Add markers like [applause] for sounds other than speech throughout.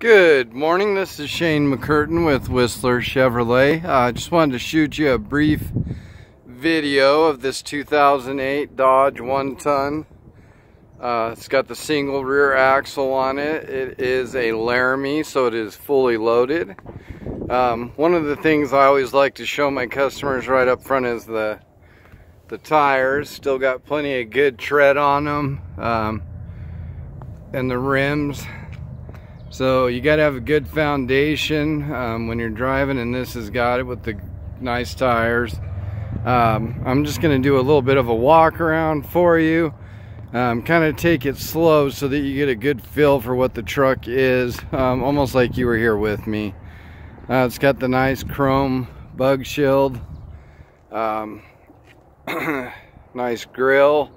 Good morning, this is Shane McCurtain with Whisler Chevrolet. I uh, just wanted to shoot you a brief video of this 2008 Dodge one ton. Uh, it's got the single rear axle on it. It is a Laramie, so it is fully loaded. Um, one of the things I always like to show my customers right up front is the the tires. Still got plenty of good tread on them. Um, and the rims. So you got to have a good foundation um, when you're driving and this has got it with the nice tires. Um, I'm just going to do a little bit of a walk around for you. Um, kind of take it slow so that you get a good feel for what the truck is. Um, almost like you were here with me. Uh, it's got the nice chrome bug shield. Um, [clears throat] nice grill.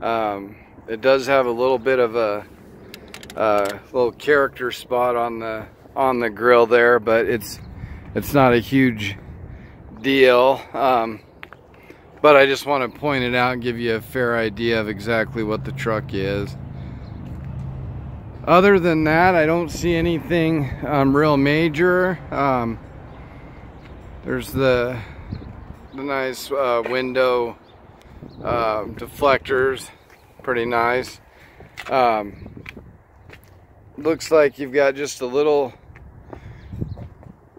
Um, it does have a little bit of a uh, little character spot on the on the grill there, but it's it's not a huge deal. Um, but I just want to point it out and give you a fair idea of exactly what the truck is. Other than that, I don't see anything um, real major. Um, there's the the nice uh, window uh, deflectors, pretty nice. Um, looks like you've got just a little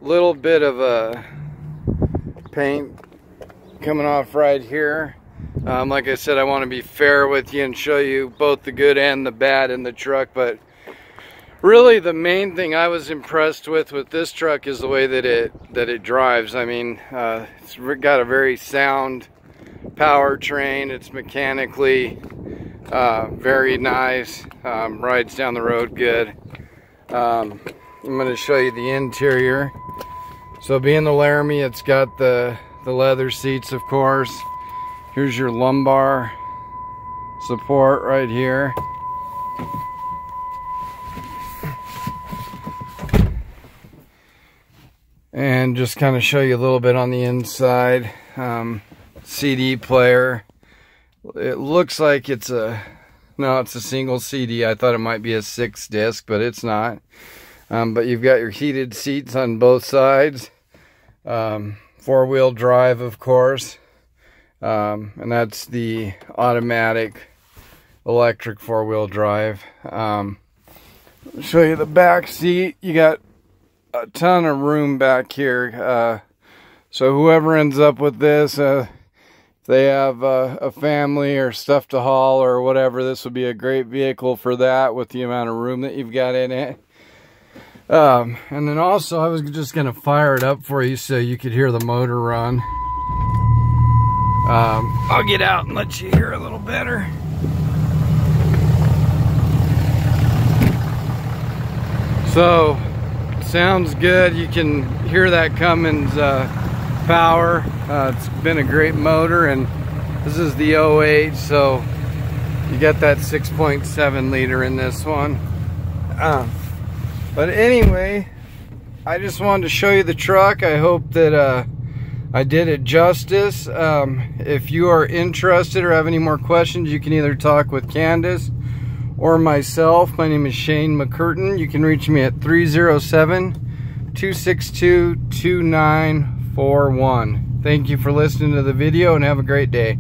little bit of a paint coming off right here. Um, like I said I want to be fair with you and show you both the good and the bad in the truck but really the main thing I was impressed with with this truck is the way that it that it drives. I mean uh, it's got a very sound powertrain. It's mechanically uh, very nice. Um, rides down the road good. Um, I'm going to show you the interior. So being the Laramie, it's got the, the leather seats, of course. Here's your lumbar support right here. And just kind of show you a little bit on the inside. Um, CD player it looks like it's a no it's a single CD I thought it might be a six disc but it's not. Um, but you've got your heated seats on both sides. Um, four-wheel drive of course. Um, and that's the automatic electric four-wheel drive. Um, show you the back seat. You got a ton of room back here. Uh, so whoever ends up with this uh, they have uh, a family or stuff to haul or whatever, this would be a great vehicle for that with the amount of room that you've got in it. Um, and then also, I was just going to fire it up for you so you could hear the motor run. Um, I'll get out and let you hear a little better. So, sounds good. You can hear that Cummins uh, power. Uh, it's been a great motor and this is the 08 so you get that 6.7 liter in this one. Uh, but anyway, I just wanted to show you the truck. I hope that uh, I did it justice. Um, if you are interested or have any more questions, you can either talk with Candace or myself. My name is Shane McCurtain. You can reach me at 307 262 2941. Thank you for listening to the video and have a great day.